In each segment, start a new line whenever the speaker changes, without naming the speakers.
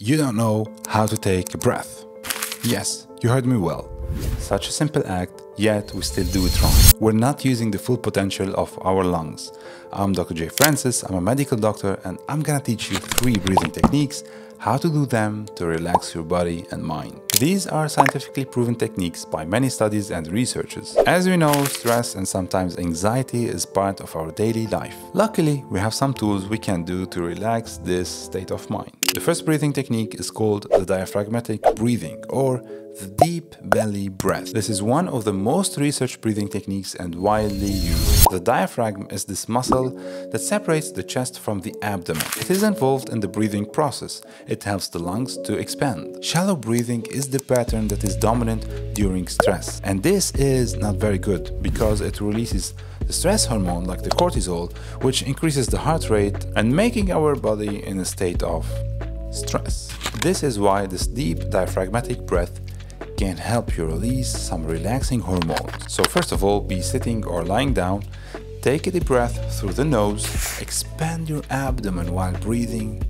You don't know how to take a breath. Yes, you heard me well. Such a simple act, yet we still do it wrong. We're not using the full potential of our lungs. I'm Dr. Jay Francis, I'm a medical doctor, and I'm gonna teach you three breathing techniques, how to do them to relax your body and mind. These are scientifically proven techniques by many studies and researchers. As we know, stress and sometimes anxiety is part of our daily life. Luckily, we have some tools we can do to relax this state of mind. The first breathing technique is called the diaphragmatic breathing or the deep belly breath. This is one of the most researched breathing techniques and widely used. The diaphragm is this muscle that separates the chest from the abdomen. It is involved in the breathing process. It helps the lungs to expand. Shallow breathing is the pattern that is dominant during stress. And this is not very good because it releases the stress hormone like the cortisol, which increases the heart rate and making our body in a state of stress. This is why this deep diaphragmatic breath can help you release some relaxing hormones. So first of all, be sitting or lying down, take a deep breath through the nose, expand your abdomen while breathing,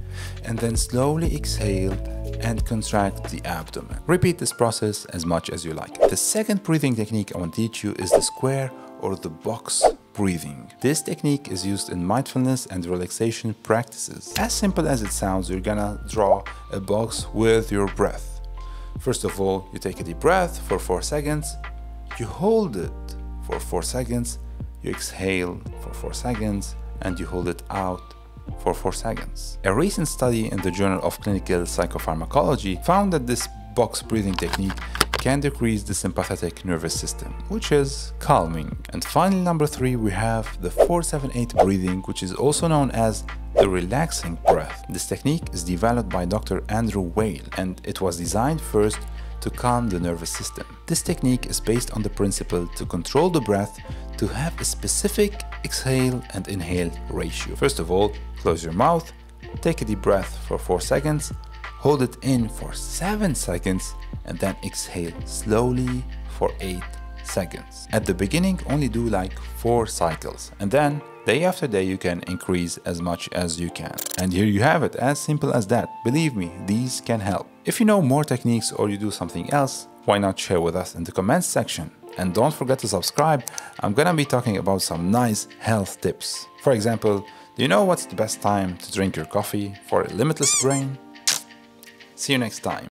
and then slowly exhale and contract the abdomen. Repeat this process as much as you like. The second breathing technique I want to teach you is the square or the box breathing. This technique is used in mindfulness and relaxation practices. As simple as it sounds, you're gonna draw a box with your breath. First of all, you take a deep breath for 4 seconds, you hold it for 4 seconds, you exhale for 4 seconds, and you hold it out for 4 seconds. A recent study in the Journal of Clinical Psychopharmacology found that this box breathing technique can decrease the sympathetic nervous system, which is calming. And finally, number three, we have the 478 breathing, which is also known as the relaxing breath. This technique is developed by Dr. Andrew Weil, and it was designed first to calm the nervous system. This technique is based on the principle to control the breath to have a specific exhale and inhale ratio. First of all, close your mouth, take a deep breath for 4 seconds, hold it in for 7 seconds, and then exhale slowly for 8 seconds. At the beginning, only do like 4 cycles, and then day after day you can increase as much as you can. And here you have it, as simple as that. Believe me, these can help. If you know more techniques or you do something else, why not share with us in the comments section? And don't forget to subscribe, I'm gonna be talking about some nice health tips. For example, do you know what's the best time to drink your coffee for a limitless brain? See you next time.